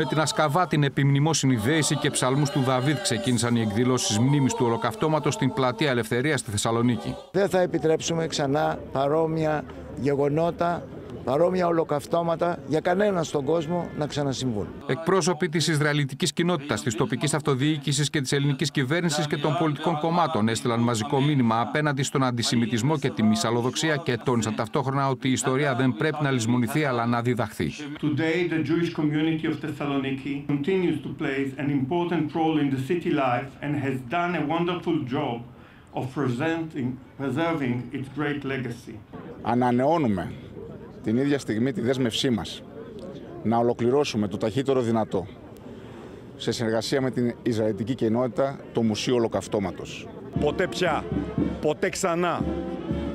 Με την Ασκαβά, την επιμνημόσυνη δέηση και ψαλμούς του Δαβίδ ξεκίνησαν οι εκδηλώσεις μνήμης του ολοκαυτώματος στην πλατεία Ελευθερίας στη Θεσσαλονίκη. Δεν θα επιτρέψουμε ξανά παρόμοια γεγονότα παρόμοια ολοκαυτώματα για κανέναν στον κόσμο να ξανασυμβούν. Εκπρόσωποι της Ισραηλιτικής κοινότητας, της τοπικής αυτοδιοίκησης και της ελληνικής κυβέρνησης και των πολιτικών κομμάτων έστειλαν μαζικό μήνυμα απέναντι στον αντισημιτισμό και τη μυσαλλοδοξία και τόνισαν ταυτόχρονα ότι η ιστορία δεν πρέπει να λησμονηθεί αλλά να διδαχθεί. Today, the Jewish community of Thessaloniki continues to play an important role in the city life and has done a wonderful job of presenting, preserving its great legacy. Ανανεώνουμε την ίδια στιγμή τη δέσμευσή μας να ολοκληρώσουμε το ταχύτερο δυνατό σε συνεργασία με την Ισραηλιτική κοινότητα το Μουσείο Ολοκαυτώματος. Ποτέ πια, ποτέ ξανά,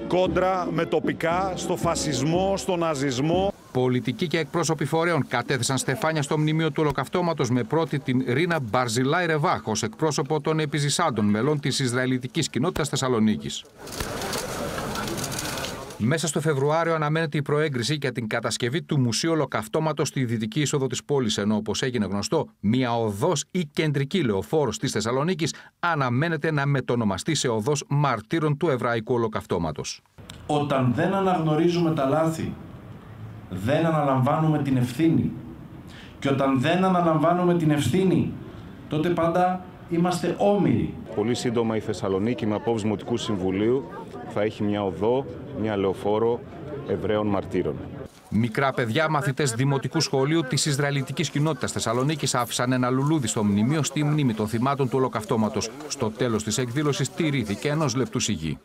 κόντρα με τοπικά στο φασισμό, στο ναζισμό. Πολιτικοί και εκπρόσωποι φορέων κατέθεσαν στεφάνια στο μνημείο του Ολοκαυτώματος με πρώτη την Ρίνα Μπαρζιλάη Ρεβάχ ως εκπρόσωπο των επιζησάντων μελών της Ισραηλιτικής κοινότητας Θεσσαλονίκης. Μέσα στο Φεβρουάριο αναμένεται η προέγκριση για την κατασκευή του Μουσείου Ολοκαυτώματος στη δυτική είσοδο της πόλης, ενώ όπως έγινε γνωστό, μια οδός ή κεντρική λεωφόρος της Θεσσαλονίκης αναμένεται να μετονομαστεί σε οδός μαρτύρων του Εβραϊκού Ολοκαυτώματος. Όταν δεν αναγνωρίζουμε τα λάθη, δεν αναλαμβάνουμε την ευθύνη. Και όταν δεν αναλαμβάνουμε την ευθύνη, τότε πάντα είμαστε όμοιροι. Πολύ σύντομα η Θεσσαλονίκη με απόψη Δημοτικού Συμβουλίου θα έχει μια οδό, μια λεωφόρο Εβραίων μαρτύρων. Μικρά παιδιά, μαθητές δημοτικού σχολείου της Ισραηλιτικής κοινότητας Θεσσαλονίκης άφησαν ένα λουλούδι στο μνημείο στη μνήμη των θυμάτων του ολοκαυτώματος. Στο τέλος της εκδήλωσης τηρήθηκε ενός λεπτού σιγή.